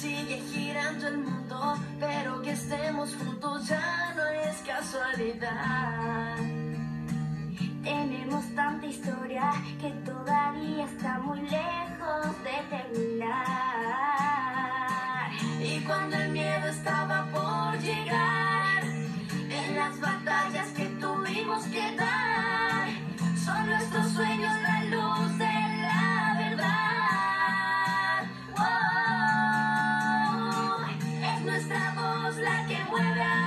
sigue girando el mundo, pero que estemos juntos ya no es casualidad. Tenemos tanta historia que todavía está muy lejos de terminar. Y cuando el miedo estaba por llegar, la la que mueve.